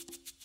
singing proud.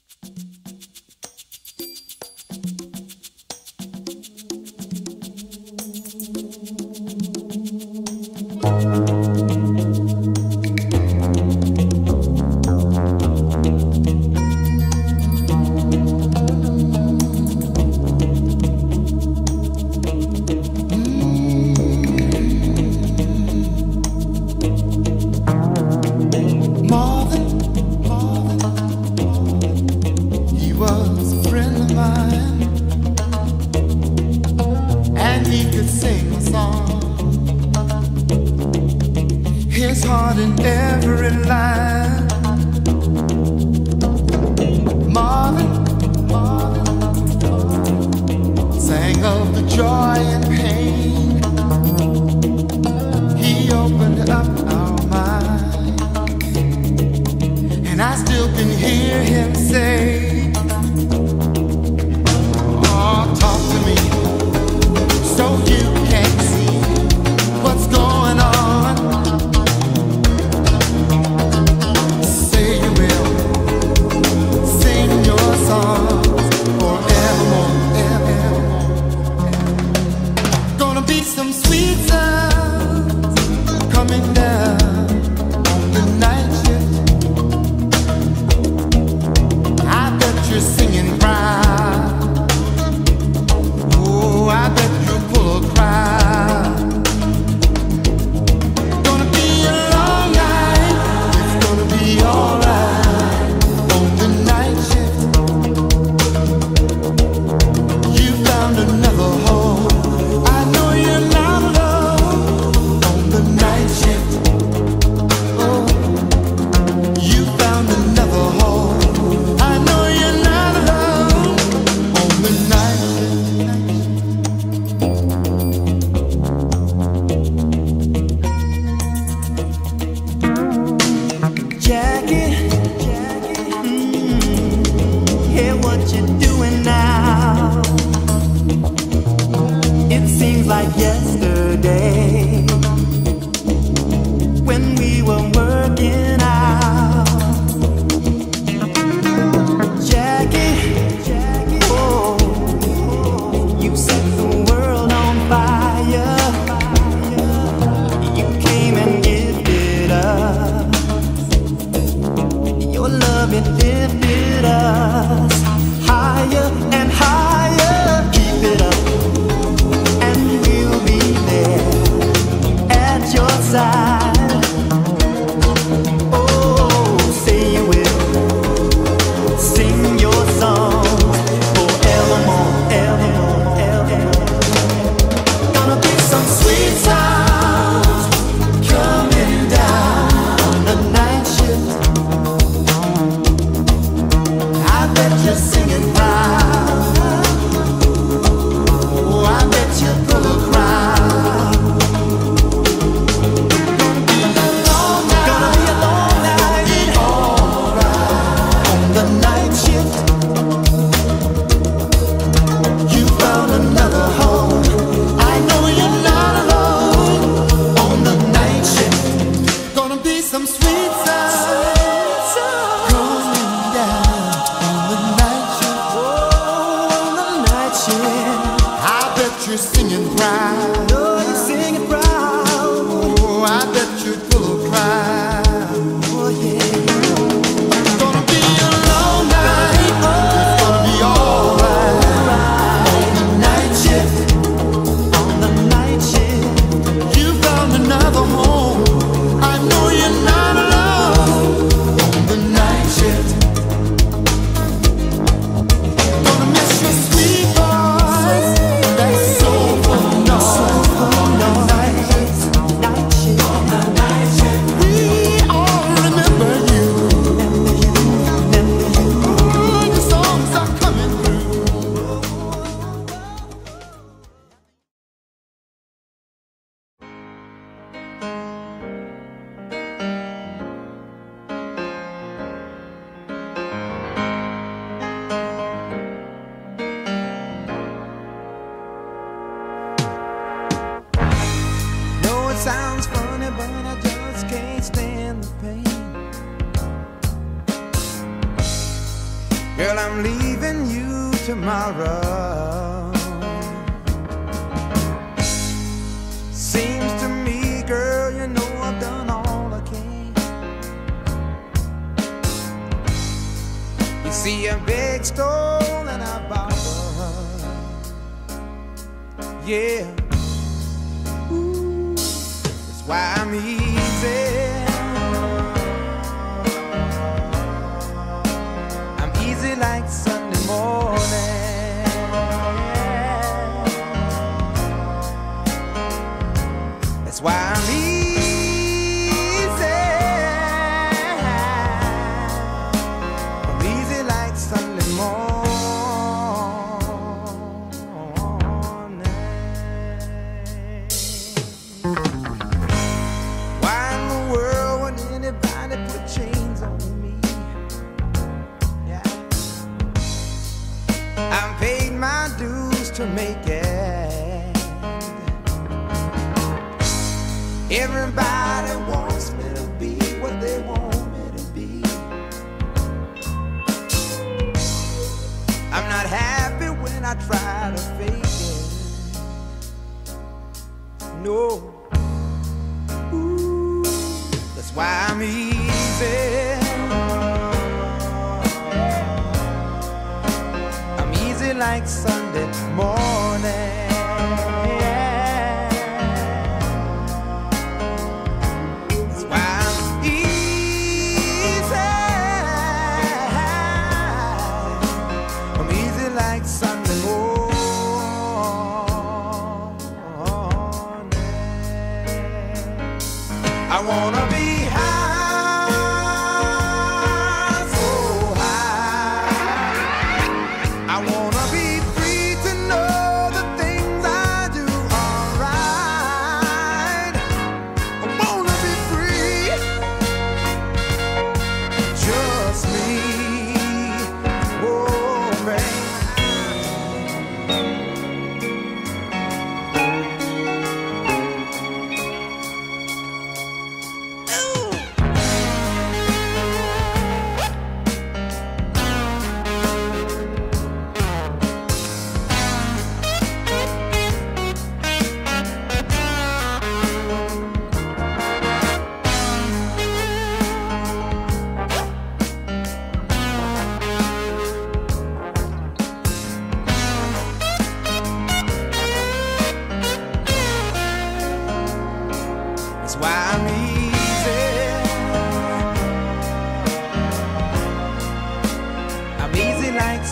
Tomorrow. Seems to me, girl, you know I've done all I can. You see, a big stole and I borrowed. Yeah. Ooh, that's why I'm easy. Why I'm easy. I'm easy like Sunday morning. Why in the world would anybody put chains on me? Yeah. I've paid my dues to make it. Everybody wants me to be what they want me to be. I'm not happy when I try to fake it. No. Ooh, that's why I'm easy. I'm easy like Sunday morning.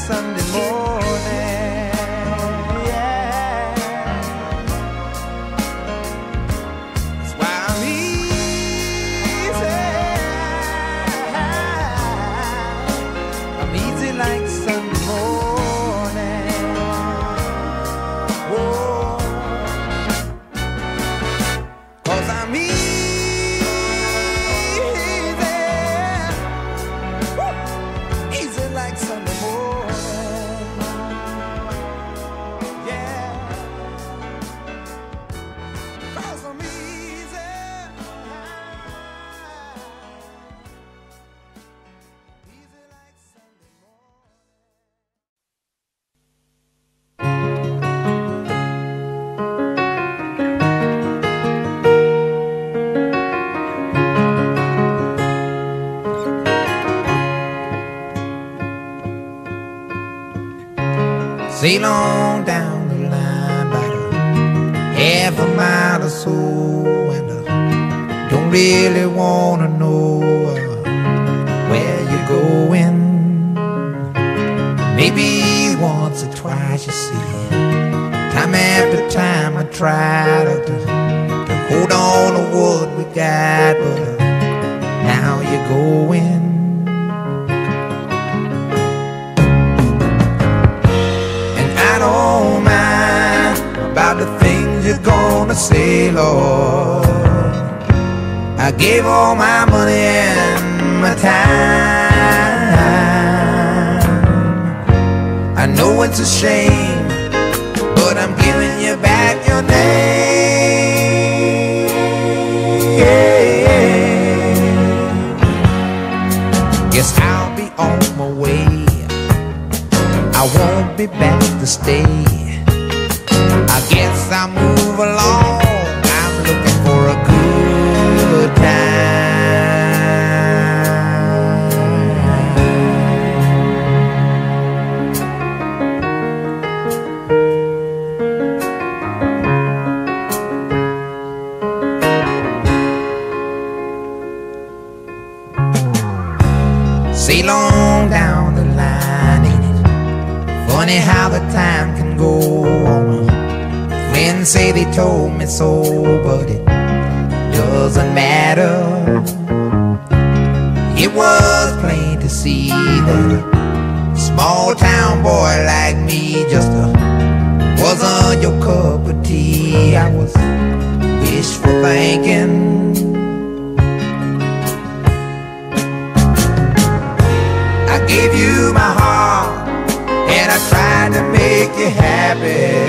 Sunday Sail on down the line about a half a mile or so, and I don't really wanna know uh, where you're going. Maybe once or twice, you see, time after time I try to, to, to hold on to what we got, but uh, now you're going. Gonna say, Lord. I gave all my money and my time. I know it's a shame, but I'm giving you back your name. Guess I'll be on my way I won't be back to stay. I guess I'll move along. I'm looking for a good time. Down the line, ain't it? Funny how the time can go Friends say they told me so, but it doesn't matter. It was plain to see that a small town boy like me just uh, wasn't your cup of tea. I was wishful thinking. I gave you my heart and I tried to make you happy.